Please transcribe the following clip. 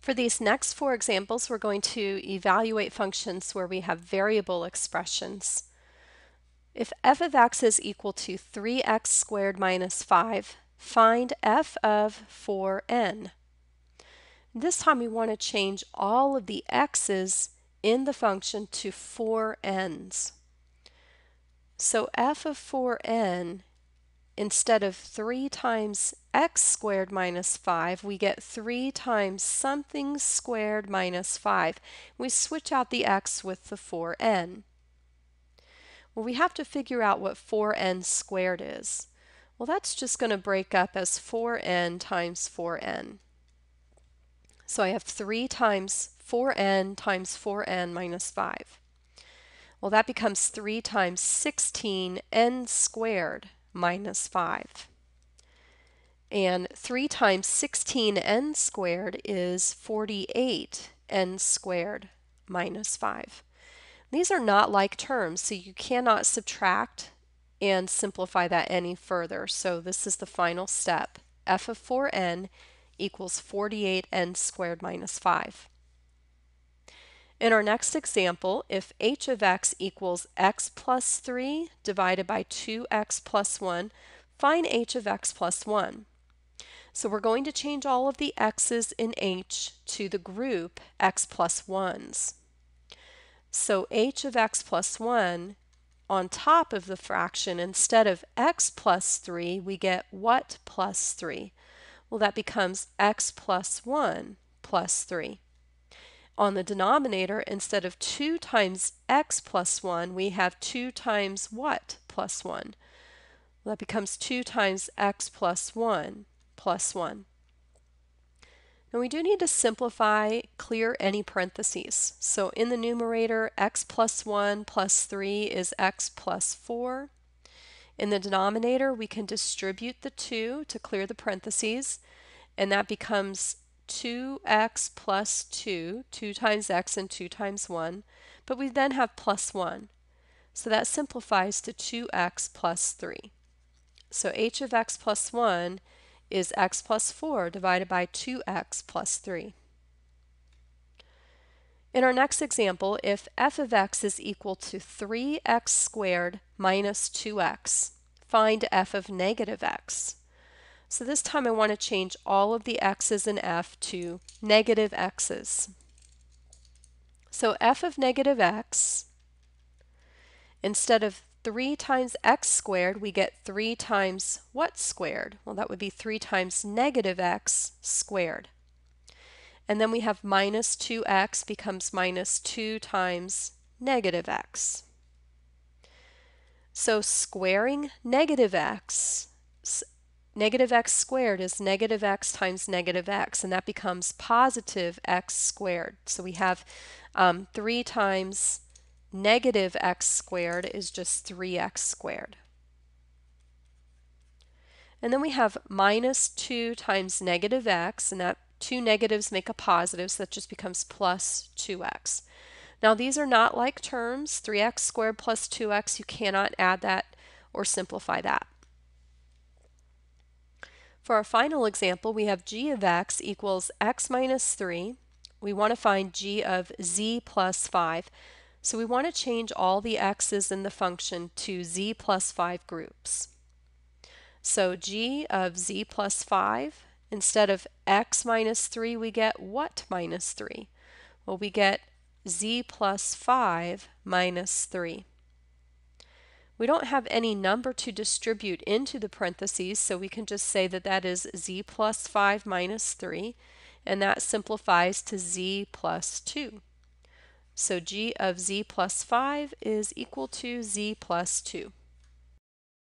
For these next four examples, we're going to evaluate functions where we have variable expressions. If f of x is equal to 3x squared minus 5, find f of 4n. This time we want to change all of the x's in the function to 4n's. So f of 4n instead of 3 times x squared minus 5, we get 3 times something squared minus 5. We switch out the x with the 4n. Well, we have to figure out what 4n squared is. Well, that's just going to break up as 4n times 4n. So I have 3 times 4n times 4n minus 5. Well, that becomes 3 times 16n squared minus 5. And 3 times 16n squared is 48n squared minus 5. These are not like terms, so you cannot subtract and simplify that any further. So this is the final step. f of 4n equals 48n squared minus 5. In our next example, if h of x equals x plus 3 divided by 2x plus 1, find h of x plus 1. So we're going to change all of the x's in h to the group x plus 1's. So h of x plus 1 on top of the fraction, instead of x plus 3, we get what plus 3? Well, that becomes x plus 1 plus 3 on the denominator, instead of 2 times x plus 1, we have 2 times what plus 1? Well, that becomes 2 times x plus 1 plus 1. Now we do need to simplify, clear any parentheses. So in the numerator, x plus 1 plus 3 is x plus 4. In the denominator, we can distribute the 2 to clear the parentheses, and that becomes 2x plus 2, 2 times x and 2 times 1, but we then have plus 1. So that simplifies to 2x plus 3. So h of x plus 1 is x plus 4 divided by 2x plus 3. In our next example, if f of x is equal to 3x squared minus 2x, find f of negative x. So this time I want to change all of the x's in f to negative x's. So f of negative x, instead of 3 times x squared, we get 3 times what squared? Well, that would be 3 times negative x squared. And then we have minus 2x becomes minus 2 times negative x. So squaring negative x Negative x squared is negative x times negative x, and that becomes positive x squared. So we have um, 3 times negative x squared is just 3x squared. And then we have minus 2 times negative x, and that two negatives make a positive, so that just becomes plus 2x. Now these are not like terms. 3x squared plus 2x, you cannot add that or simplify that. For our final example, we have g of x equals x minus 3. We want to find g of z plus 5. So we want to change all the x's in the function to z plus 5 groups. So g of z plus 5, instead of x minus 3, we get what minus 3? Well, we get z plus 5 minus 3. We don't have any number to distribute into the parentheses, so we can just say that that is z plus 5 minus 3, and that simplifies to z plus 2. So g of z plus 5 is equal to z plus 2.